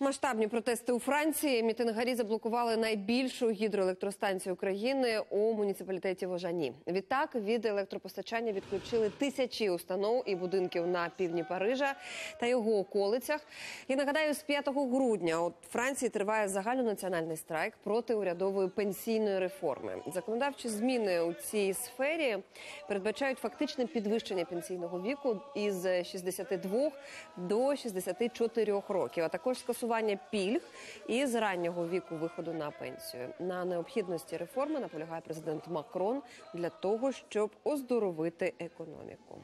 Масштабні протести у Франції. Мітингарі заблокували найбільшу гідроелектростанцію України у муніципалітеті Вожані. Відтак від електропостачання відключили тисячі установ і будинків на півдні Парижа та його околицях. І нагадаю, з 5 грудня у Франції триває загальнонаціональний страйк проти урядової пенсійної реформи. Законодавчі зміни у цій сфері передбачають фактичне підвищення пенсійного віку із 62 до 64 років, а також скасування пільг і з раннього віку виходу на пенсію. На необхідності реформи наполягає президент Макрон для того, щоб оздоровити економіку.